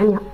哎呀。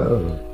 呃